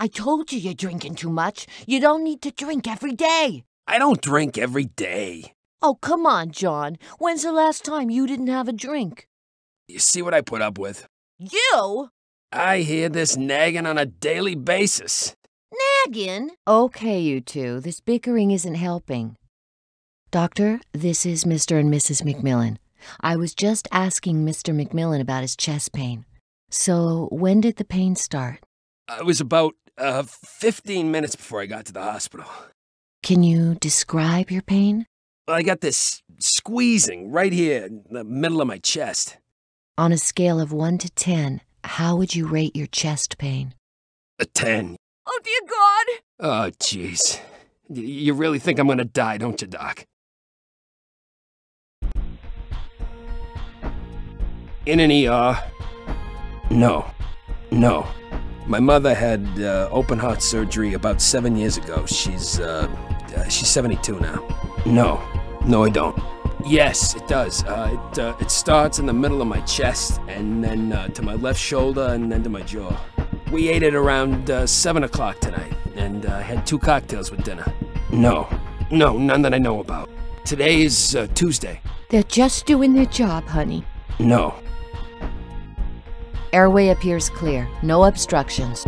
I told you you're drinking too much. You don't need to drink every day. I don't drink every day. Oh, come on, John. When's the last time you didn't have a drink? You see what I put up with? You? I hear this nagging on a daily basis. Nagging? Okay, you two. This bickering isn't helping. Doctor, this is Mr. and Mrs. McMillan. I was just asking Mr. McMillan about his chest pain. So, when did the pain start? It was about uh, 15 minutes before I got to the hospital. Can you describe your pain? I got this squeezing right here in the middle of my chest. On a scale of 1 to 10, how would you rate your chest pain? A 10. Oh, dear God! Oh, jeez. You really think I'm gonna die, don't you, Doc? In an ER? No. No. My mother had uh, open heart surgery about seven years ago. She's, uh, uh, she's 72 now. No. No, I don't. Yes, it does. Uh, it, uh, it starts in the middle of my chest, and then uh, to my left shoulder, and then to my jaw. We ate it around uh, 7 o'clock tonight, and uh, had two cocktails with dinner. No. No, none that I know about. Today is uh, Tuesday. They're just doing their job, honey. No. Airway appears clear. No obstructions.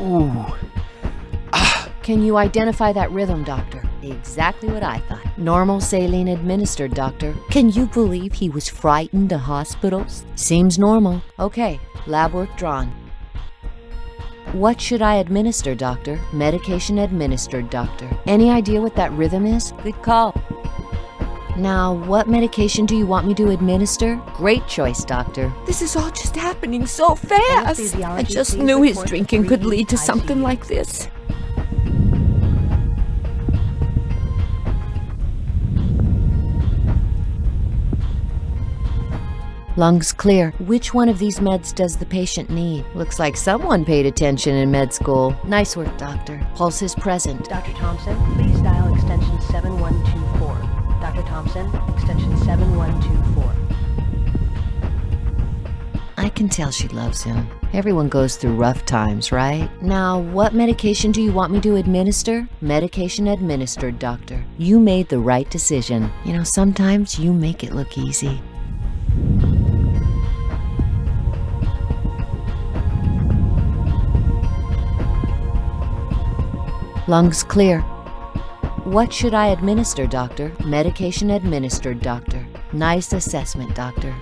Ooh. Ah. Can you identify that rhythm, Doctor? Exactly what I thought. Normal saline administered, Doctor. Can you believe he was frightened to hospitals? Seems normal. Okay, lab work drawn. What should I administer, Doctor? Medication administered, Doctor. Any idea what that rhythm is? Good call. Now, what medication do you want me to administer? Great choice, Doctor. This is all just happening so fast. I just knew his drinking could lead to something like this. Lungs clear. Which one of these meds does the patient need? Looks like someone paid attention in med school. Nice work, doctor. Pulse is present. Dr. Thompson, please dial extension 7124. Dr. Thompson, extension 7124. I can tell she loves him. Everyone goes through rough times, right? Now, what medication do you want me to administer? Medication administered, doctor. You made the right decision. You know, sometimes you make it look easy. Lungs clear. What should I administer, doctor? Medication administered, doctor. Nice assessment, doctor.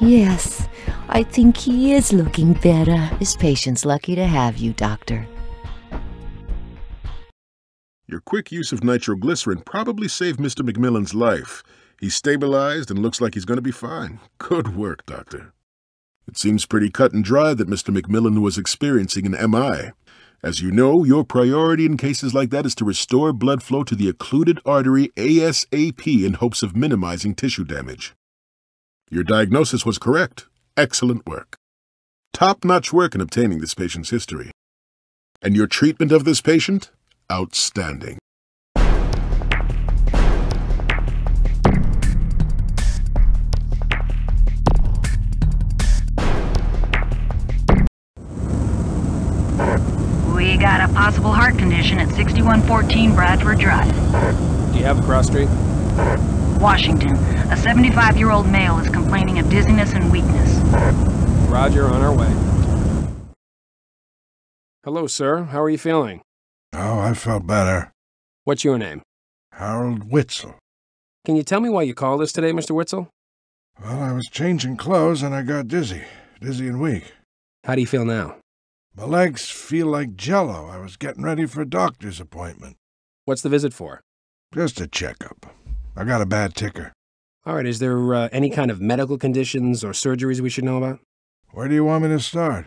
Yes, I think he is looking better. This patient's lucky to have you, doctor. Your quick use of nitroglycerin probably saved Mr. McMillan's life. He's stabilized and looks like he's going to be fine. Good work, Doctor. It seems pretty cut and dry that Mr. McMillan was experiencing an MI. As you know, your priority in cases like that is to restore blood flow to the occluded artery ASAP in hopes of minimizing tissue damage. Your diagnosis was correct. Excellent work. Top notch work in obtaining this patient's history. And your treatment of this patient? Outstanding. 6114 Bradford Drive, Do you have a cross street? Washington. A 75 year old male is complaining of dizziness and weakness. Roger, on our way. Hello, sir. How are you feeling? Oh, I felt better. What's your name? Harold Witzel. Can you tell me why you called us today, Mr. Witzel? Well, I was changing clothes and I got dizzy. Dizzy and weak. How do you feel now? My legs feel like jello. I was getting ready for a doctor's appointment. What's the visit for? Just a checkup. I got a bad ticker. All right, is there uh, any kind of medical conditions or surgeries we should know about? Where do you want me to start?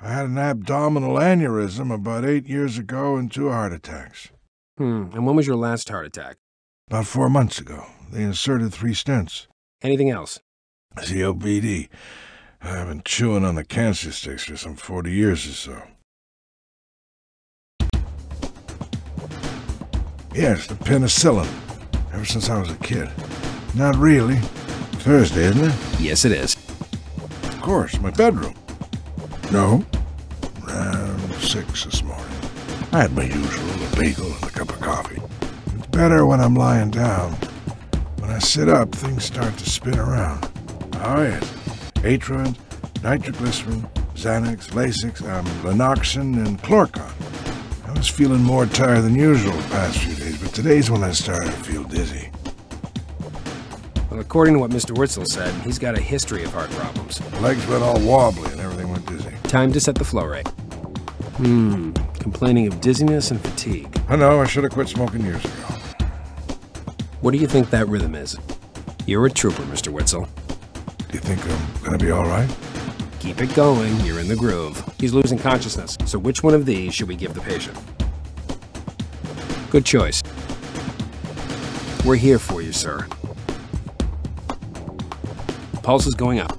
I had an abdominal aneurysm about eight years ago and two heart attacks. Hmm, and when was your last heart attack? About four months ago, they inserted three stents. Anything else? COPD. I've been chewing on the cancer sticks for some 40 years or so. Yes, the penicillin. Ever since I was a kid. Not really. Thursday, isn't it? Yes, it is. Of course, my bedroom. No. Around six this morning. I had my usual, a bagel and a cup of coffee. It's better when I'm lying down. When I sit up, things start to spin around. Oh, yes. Atroid, nitroglycerin, Xanax, Lasix, um, Lanoxin, and Klor-Con. I was feeling more tired than usual the past few days, but today's when I started to feel dizzy. Well, according to what Mr. Witzel said, he's got a history of heart problems. Legs went all wobbly and everything went dizzy. Time to set the flow rate. Hmm, complaining of dizziness and fatigue. I know, I should have quit smoking years ago. What do you think that rhythm is? You're a trooper, Mr. Witzel. Do you think I'm gonna be all right? Keep it going, you're in the groove. He's losing consciousness, so which one of these should we give the patient? Good choice. We're here for you, sir. Pulse is going up.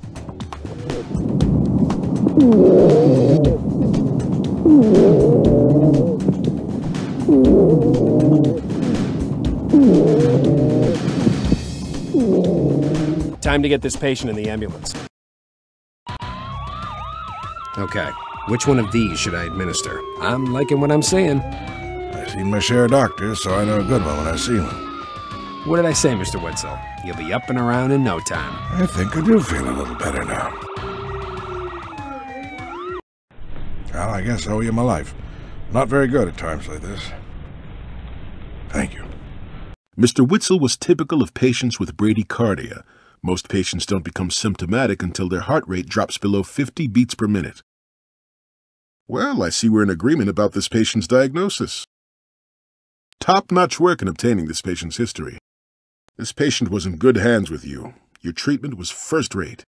Time to get this patient in the ambulance. Okay, which one of these should I administer? I'm liking what I'm seeing. I've seen my share of doctors, so I know a good one when I see one. What did I say, Mr. Witzel? You'll be up and around in no time. I think I do feel a little better now. Well, I guess I owe you my life. Not very good at times like this. Thank you. Mr. Witzel was typical of patients with bradycardia. Most patients don't become symptomatic until their heart rate drops below 50 beats per minute. Well, I see we're in agreement about this patient's diagnosis. Top-notch work in obtaining this patient's history. This patient was in good hands with you. Your treatment was first-rate.